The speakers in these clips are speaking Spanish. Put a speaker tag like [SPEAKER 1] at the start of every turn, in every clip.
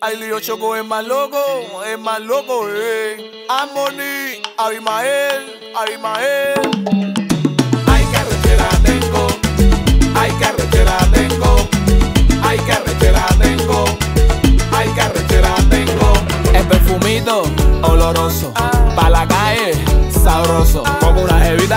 [SPEAKER 1] Ay, Leo Choco es más loco, es más loco, eh. Amoni, Abimael, Abimael. Ay, carretera tengo, ay, carretera tengo, ay, carretera tengo, ay, carretera tengo.
[SPEAKER 2] Es perfumito, oloroso, pa' la calle, sabroso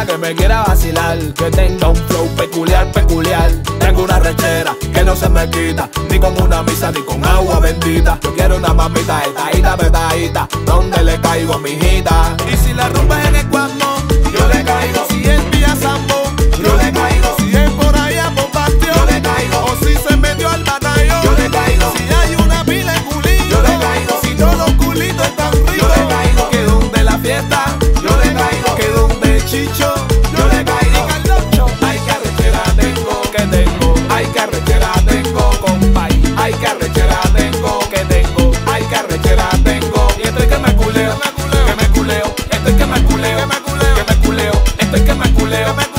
[SPEAKER 2] que me quiera vacilar, que tenga un flow peculiar, peculiar. Tengo una rechera que no se me quita, ni con una misa ni con agua bendita. Yo quiero una mamita, estaíta, petadita, donde le caigo, mijita.
[SPEAKER 1] Y si la rumba en el cuadro leo.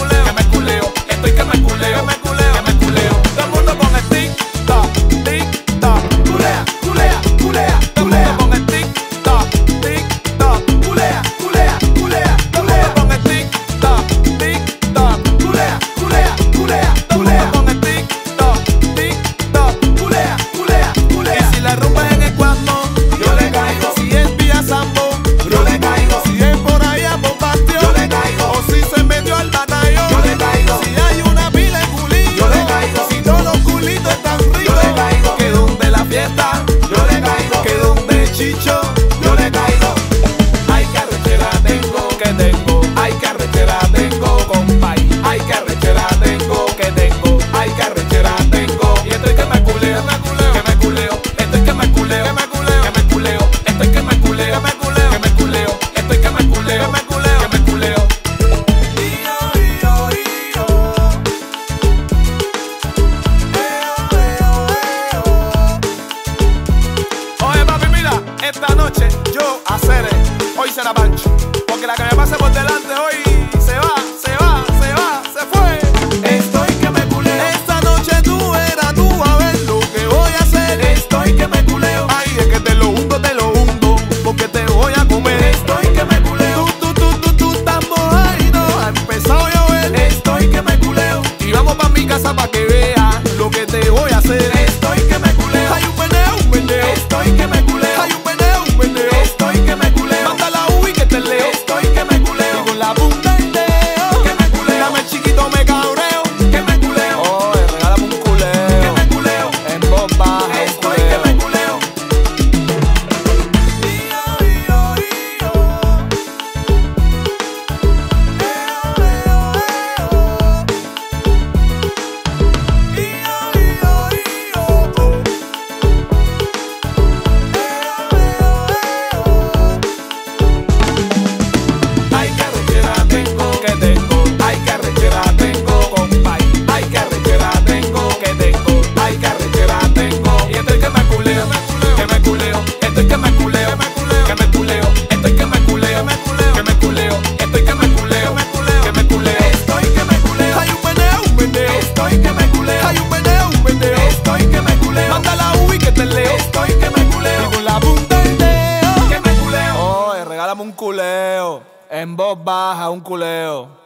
[SPEAKER 1] un culeo. En voz baja, un culeo.